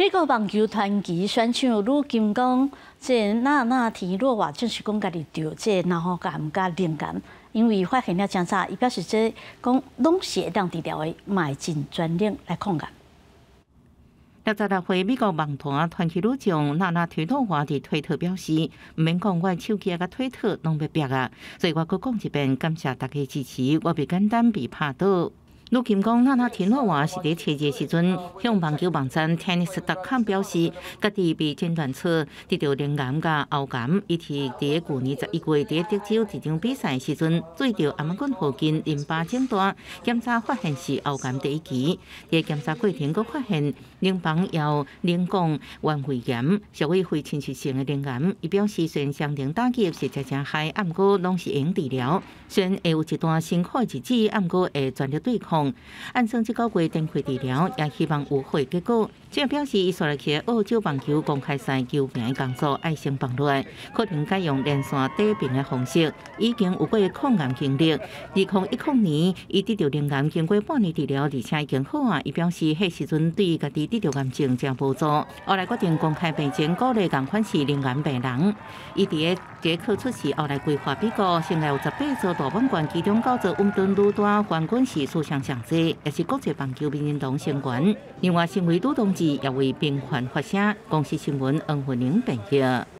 美国棒球团旗选手卢金讲，这那那提洛瓦正是讲家己着这然后感加灵感，因为发现了检查，伊表示这讲拢是会当治疗的，卖尽专利来抗癌。六十六岁美国网团传奇女将娜娜推特话伫推特表示，毋免讲我手机啊、推特拢要逼啊，所以我阁讲一遍，感谢大家支持，我袂简单被拍倒。陆金讲，娜娜天好话是伫七日时阵向网球网站 Tennis.com 表示，家己被诊断出得到淋癌甲喉癌，以及伫去年十一月伫德州一场比赛时阵，做着阿门棍附近淋巴诊断检查发现是喉癌第一期。伫检查过程，阁发现淋巴有淋管原肺炎，属于非侵袭性的淋癌。伊表示，虽然相当打击是真正害，毋过拢是用治疗。虽然会有一段辛苦日子，毋过会全力对抗。按生这个月电话治疗，也希望有好结果。这表示，伊所来去澳洲棒球公开赛球评的工作爱心放落，可能改用连线对平的方式。已经有过抗癌经历，二零一零年伊得到淋癌，经过半年治疗，而且已经好啊。伊表示，迄时阵对于家己得到癌症真无助。后来决定公开病情，鼓励共款是淋癌病人。伊伫个捷克出事，后来规划美国，现在有十八座大满贯，其中九座温顿路段冠军是数上上济，也是国际棒球名人堂成员。另外，成为主动。也为兵群发声，公司新闻恩惠宁朋友。